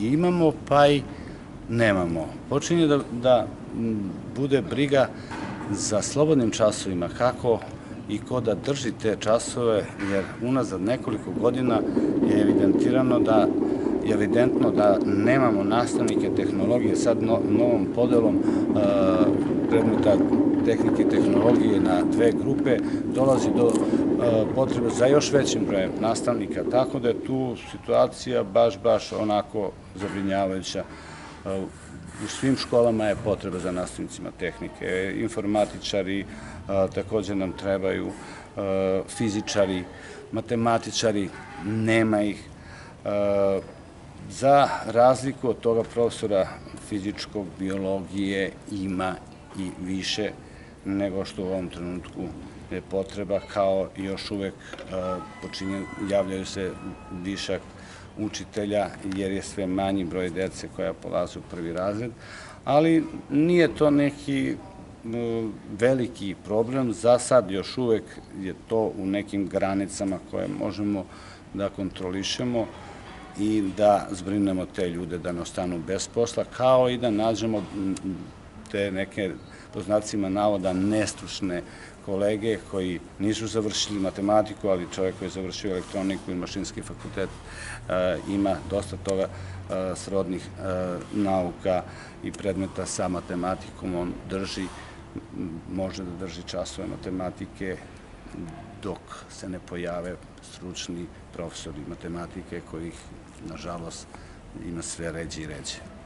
imamo, pa i nemamo. Počinje da, da bude briga za slobodnim časovima, kako i ko da drži te časove, jer unazad nekoliko godina je evidentirano da je evidentno da nemamo nastavnike tehnologije sad novom podelom predmeta tehnike i tehnologije na dve grupe, dolazi do potrebe za još većim brojem nastavnika, tako da je tu situacija baš, baš onako zabrinjavajuća. U svim školama je potreba za nastavnicima tehnike, informatičari, takođe nam trebaju fizičari, matematičari, nema ih. Za razliku od toga profesora fizičkog, biologije ima i više nego što u ovom trenutku je potreba, kao još uvek počinje, javljaju se višak učitelja, jer je sve manji broj dece koja polazu prvi razred, ali nije to neki veliki problem. Za sad još uvek je to u nekim granicama koje možemo da kontrolišemo i da zbrinemo te ljude da ne ostanu bez posla, kao i da nađemo te neke, po znacima navoda, nestručne kolege koji nisu završili matematiku, ali čovjek koji je završio elektroniku i mašinski fakultet ima dosta toga srodnih nauka i predmeta sa matematikom, on drži, može da drži časove matematike dok se ne pojave stručni profesori matematike kojih, nažalost, ima sve ređe i ređe.